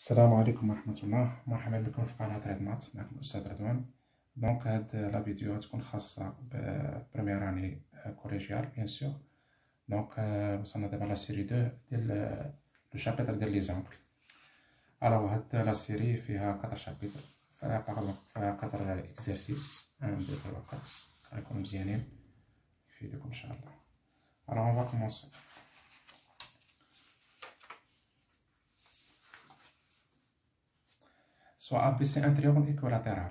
السلام عليكم ورحمة الله. مرحبا بكم في قناة ريد مات معكم الأستاذ رضوان. دونك هاد لا فيديو تكون خاصة ببريمير اني كوليجيال بيان سور دونك وصلنا دابا لا سيري دو ديال لو شابيتر ديال لي زانكل الوغ هاد لا سيري فيها كاتر شابيتر فيها كاتر اكزرسيس ان دو تروا كات غيكونو مزيانين يفيدكم ان شاء الله الوغ اون فا كومونسي soit ABC un triangle équilatéral.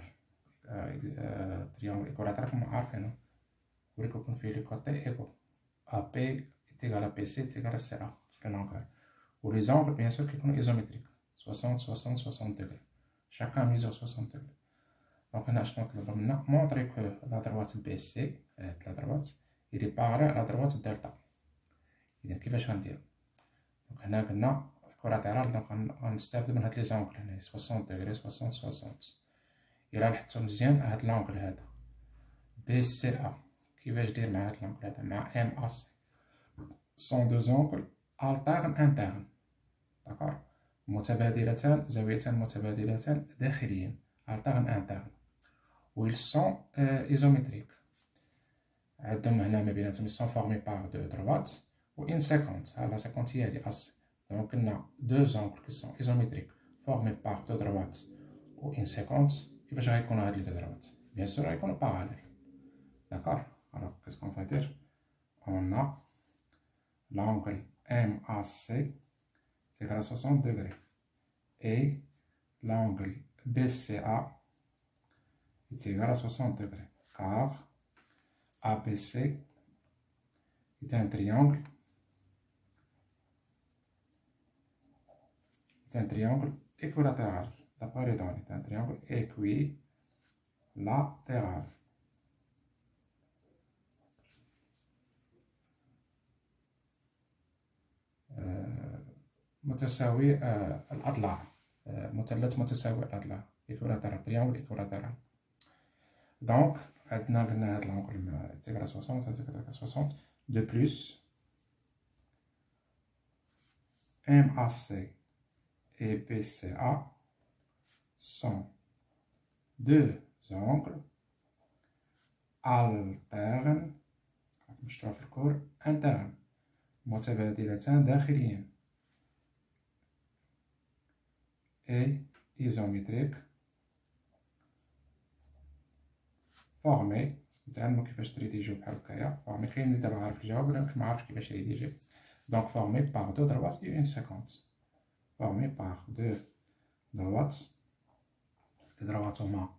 Triangle équilatéral, comme on a vous voulez qu'on fait le côté égaux. AP est égal à BC est égal à CA, l'angle. Ou les angles, bien sûr, qui sont isométriques. 60, 60, 60 degrés. Chacun mesure 60 degrés. Donc, on a montrer que la droite BC, la droite, il est parallèle à la droite delta. Qui va changer. Donc, on a كولاتيرال دونك غنستافدو من هاد لي زونكل هنايا سوسون دوغري سوسون سوسون إلا لاحظتو مزيان هاد لونكل هذا بي سي أ كيفاش داير مع هاد لونكل هذا مع إم أ سي سون دو زونكل ألتيرن انترن داكور متبادلتان زاويتان متبادلتان داخليا ألتيرن انترن sont euh, isométriques عندهم هنا ما بيناتهم sont formés par deux droites و une séquence ها لا séquence هي هادي أس Donc, on a deux angles qui sont isométriques formés par deux droites ou une séquence gérer qu'on a les droites. Bien sûr, avec un parallèle. D'accord? Alors, qu'est-ce qu'on va dire? On a l'angle MAC, c'est égal à 60 degrés. Et l'angle BCA est égal à 60 degrés. Car ABC est un triangle تاع تريانغل ايكولاتيرال داباري دوني C'est un ايكوي لاتيرال متساوي الأضلاع مثلث متساوي الأضلاع إيكولاترال تريانغل إيكولاترال دونك عندنا قلنا هاد العنقل مع تيكرا 60 هاد تيكرا 60 دو بلوس ام ا سي et BCA sont deux angles alternes مشترك في الكور interne متبادلتان داخليا et isométriques فورمي تعلمو كيفاش تريديجيو بحال هكايا فورمي كاين اللي دابا عارف الجواب ولكن معرفش كيفاش يريديجي دونك فورمي باغ دو دروات اون سيكونس par deux droites. Les droites ont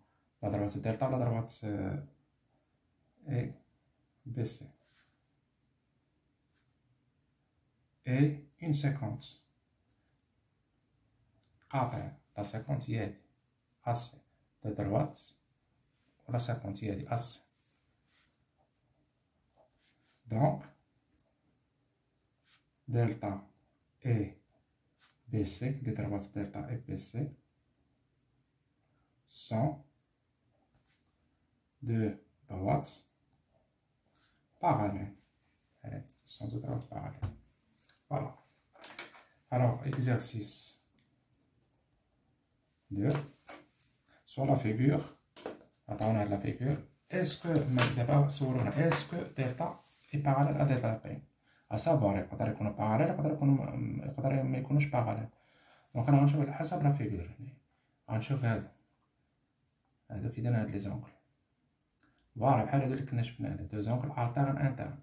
la droite delta, la droite et BC. Et une séquence. Après, la séquence est AC de droite, la séquence est AC. Donc, delta et P5, les delta et PC sont de droites parallèles. Allez, sont droites parallèles. Voilà. Alors, exercice 2. Sur la figure, attends, on a de la figure. Est-ce que, d'abord, est-ce que delta est parallèle à delta P? اسافوار يقدر يكونوا باراليل يقدر يكونوا يقدر ما يكونوش باراليل دونك أنا غنشوف على حسب لا فيغور هنا غنشوف هادو. هادو كي دايرين هاد لي زونكل. فوالا بحال هادو اللي كنا شفنا هنا دو زونكل التيرن انترن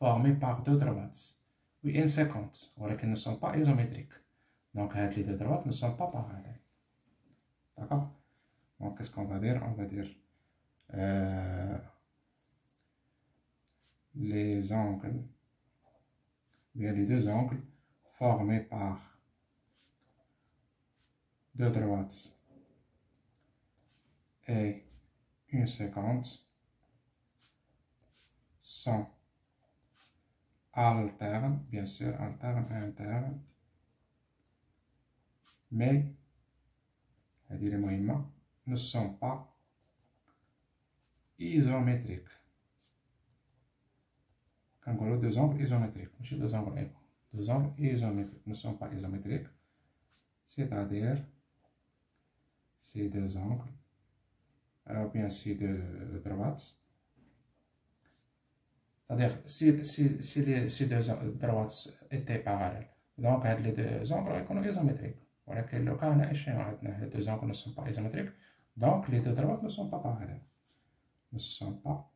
فورمي باغ دو دروات وي ان سيكونت ولكن نو سون با ايزوميتريك دونك هاد لي دو دروات نو سون با باراليل داكوغ دونك كيسكون فا دير اون فا دير لي زونكل les deux angles formés par deux droites et une séquence sont alternes, bien sûr, alternes et internes, mais, ne sont pas isométriques. كنقولوا deux angles isométriques ماشي deux angles égaux deux angles isométriques ne sont pas isométriques c'est-à-dire ces deux angles, ou bien ces deux droites. C'est-à-dire si, si, si les, ces deux droites étaient parallèles, donc les deux angles sont isométriques. Voilà que le cas les deux angles ne sont pas isométriques, donc les deux droites ne sont pas parallèles. Ne sont pas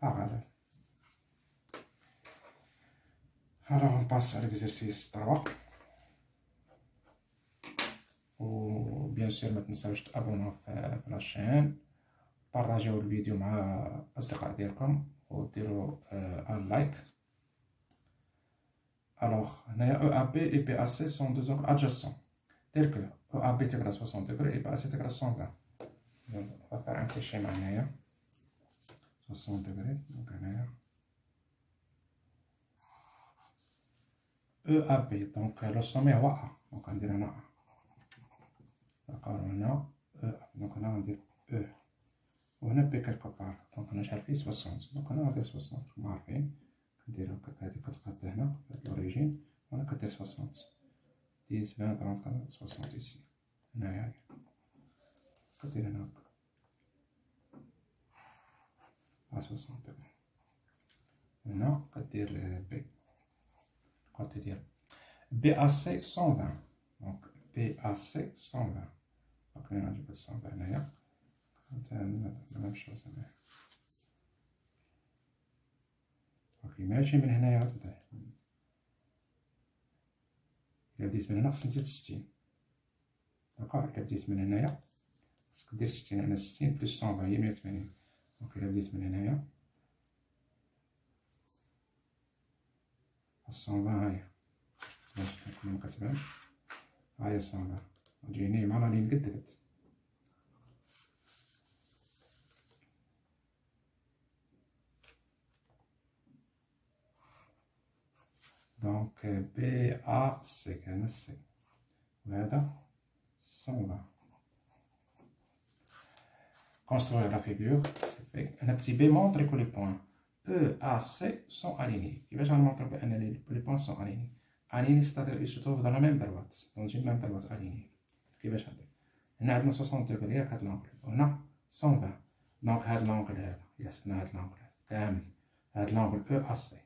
parallèles. Alors on passe à l'exercice 3. وبيان سور ما تنساوش تابوناو في لاشين بارطاجيو الفيديو مع الاصدقاء ديالكم وديروا ان لايك الوغ هنايا او ا بي اي بي ا سي سون دو زونغل ادجاسون تير كو او ا بي تقرا 60 دغري اي بي ا سي تقرا 120 دونك فار ان بتي شيما هنايا 60 دغري دونك أو ا بي دونك لو سومي هو ا دونك غندير هنا ا داكور هنا أو ا دونك هنا غندير أو وهنا بي كالكو بار دونك أنا شحال فيه 60 دونك أنا غندير 60 كما عارفين كندير هكاك هادي كتقاد هنا هاد لوريجين وهنا كدير 60 10 20 30 60 ici. هنايا كدير هنا هكا ا 60 هنا كدير بي الكوتي ديال بي ا سي 120 دونك PAC 120 donc هنا نجيب 120 هنايا la même chose هنايا اوكي ماشي من هنايا غتبدا إلا بديت من هنا خصني نزيد 60 داكوغ إلا بديت من هنايا خصك دير 60 هنا 60 بلس 120 هي 180 دونك إلا بديت من هنايا 120 هاهي تبان كما مكتبانش هاي الصامبة وجيني معنا لين قد قد دونك بي ا سي كان السي وهذا صامبة construire la figure, c'est fait. Un petit B montre que les points E, A, C sont alignés. Il va montrer que les points sont alignés. aligné, c'est-à-dire il se trouve dans la même droite, dans une même droite alignée. كيفاش هذا هنا عندنا 60 دوغري هاد لونغل وهنا 120 دونك هاد لونغل هذا إلا حسبنا هاد لونغل كامل هاد لونغل او ا سي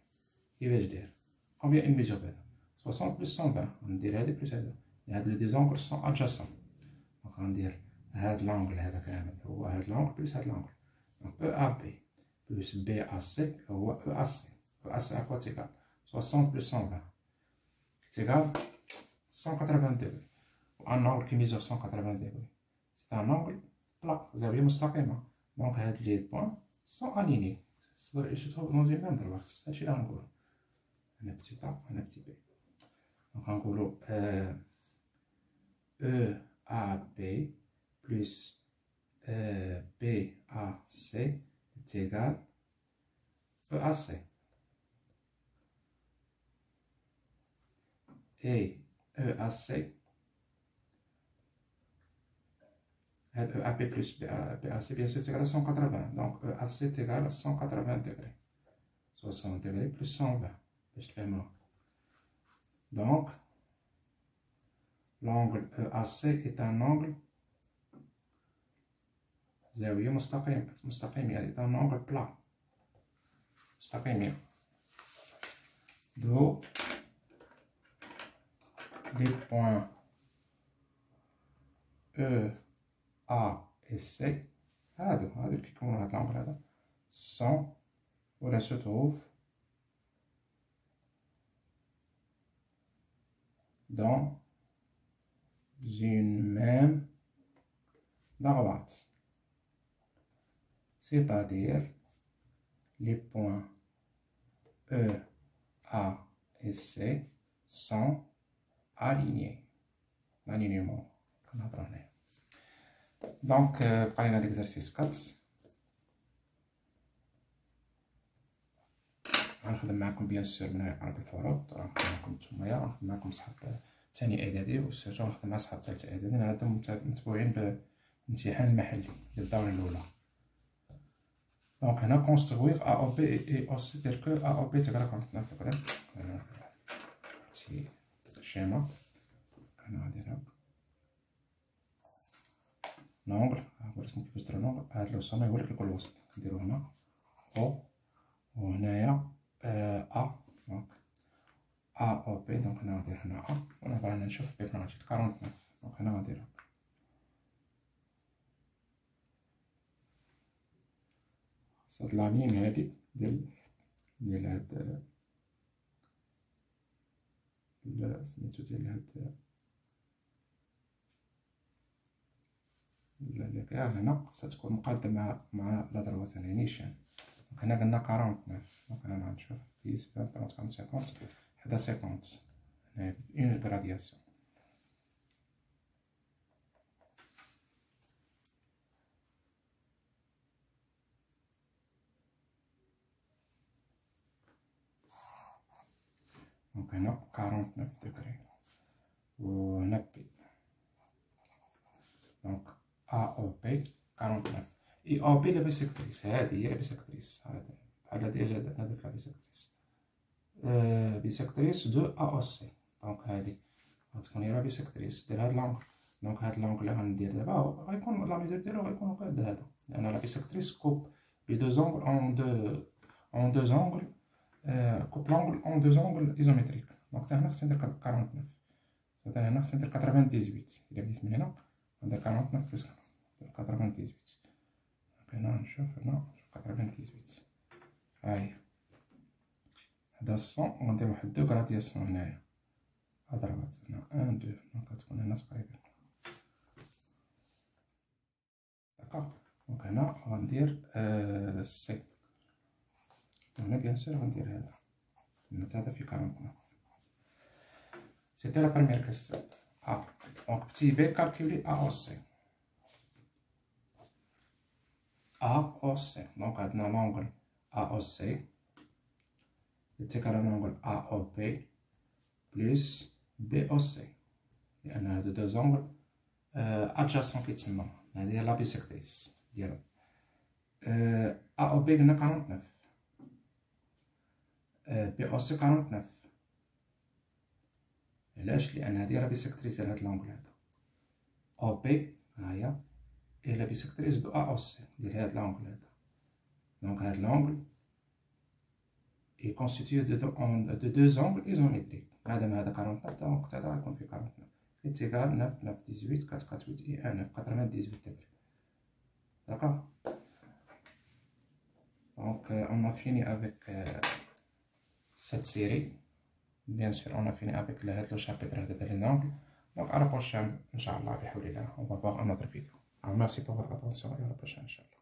كيفاش داير كومبيان اون ميزور هذا 60 بلس 120 غندير هادي بلس هذا هاد لي دي زونغل سون ادجاسون دونك غندير هاد لونغل هذا كامل هو هاد لونغل بلس هاد لونغل دونك او ا بي بلس بي ا سي هو او ا سي او ا سي ا كوا تيكال 60 بلس 120 c'est égal 180 degrés un angle qui mesure 180 degrés c'est un angle plat زاوية مستقيمة دونك هاد لي بوان سون انيني se trouve dans une même droite هادشي اللي غنقولو هنا بتي طا هنا بتي بي دونك غنقولو E A B plus euh, B A C est égal E A C. et EAC, EAP plus BAC, bien sûr, c'est égal à 180. Donc, EAC est égal à 180 degrés. 60 degrés plus 120. Je fais moi. Donc, l'angle EAC est un angle زاوية مستقيم مستقيم يعني un angle plat مستقيم d'où les points E, A et C هادو هادو كيكونو هاد العمر هذا sont ولا se trouve dans une même droite. C'est-à-dire les points E, A et C sont aligné l'alignement دونك بقى لنا ليكزارسيس 4 غنخدم معكم بيان سور من قرب الفروض غنخدم معكم نتوما غنخدم معكم صحاب ثاني اعدادي وسيرتو غنخدم مع صحاب ثالث اعدادي هادو متبوعين بالامتحان المحلي للدورة الأولى دونك هنا كونسترويغ ا أو بي اي أو سي تيل كو ا أو بي تقرا كونت نفس schéma. هنا غادي هنا لونغل ورسمو كيفاش ديرو لونغل هاد لو سومي هو لي كيكون الوسط نديرو هنا أو وهنايا ا دونك ا أو بي دونك هنا غندير هنا ا وأنا باغي نشوف بي غادي 49 دونك هنا غندير هاد لا لين هادي ديال ديال هاد سميتو ديال هاد كاع هنا خاصها تكون مقادة مع لا دروات هنا نيشان. دونك هنا قلنا 49 دونك هنا نشوف. 10 20 30 40 50 حدا 50 هنا اون غرادياسيون دونك هنا 49 دوغري وهنا بي دونك ا او بي 49 اي او بي لا بيسكتريس هادي هي لا بيسكتريس هادي بحال ديال هاد لا بيسكتريس بيسكتريس دو ا او سي دونك هادي غتكون هي لا بيسكتريس ديال هاد لونغل دونك هاد لونغل اللي غندير دابا غيكون لا ميزور ديالو غيكون قد هذا لان لا بيسكتريس كوب لي دو زونغل اون دو اون دو زونغل كوب لونغل اون دو زونغل ايزوميتريك دونك حتى هنا خصني ندير 49 حتى هنا خصني ندير 98 الا بديت من هنا ندير 49 بلس 98 دونك هنا نشوف هنا 98 هاهي هدا الصون غندير واحد دو غرادياسيون هنايا ضربات هنا ان دو دونك غتكون هنا تقريبا داكوغ دونك هنا غندير سي هنا بيان سور غندير هذا هذا في 49 C'était la première question. A. Donc, petit b, calculer AOC. AOC. Donc, on a l'angle AOC. est égal à l'angle AOP plus BOC. لأن هادو دو زونغل adjacent كيتسمى هادي هي لا بيسيكتريس ديالو AOP قلنا 49 بأس قانون 12 علاش؟ لأن هادي راه بيسكتريز ديال هاد لونغل هدا أو بي هاهي. هي لا بيسكتريز دو أ أو سي ديال هاد لونغل هدا دونك هاد لونغل est constitué de, دو en, de deux angles isométriques. هذا ما هذا 49 دونك حتى هذا غيكون في 49 انتيغال 9 9 18 448 إي ان 9 98 تقريبا دكا دونك اون افيني افيك سيت سيري بيان سور اون افيني افيك لا هاد لو شابيتر هذا ديال لونغ دونك على بروشان ان شاء الله بحول الله اون فافوار ان اوتر فيديو ميرسي بوغ فور اتونسيون اي على بروشان ان شاء الله